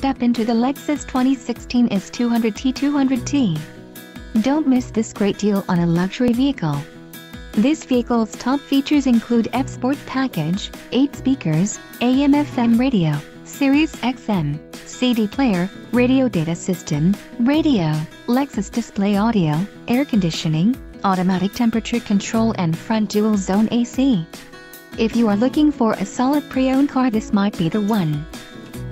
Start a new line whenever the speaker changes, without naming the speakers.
step into the Lexus 2016 S200T 200T. Don't miss this great deal on a luxury vehicle. This vehicle's top features include F-Sport package, 8 speakers, AM-FM radio, Sirius XM, CD player, radio data system, radio, Lexus display audio, air conditioning, automatic temperature control and front dual zone AC. If you are looking for a solid pre-owned car this might be the one.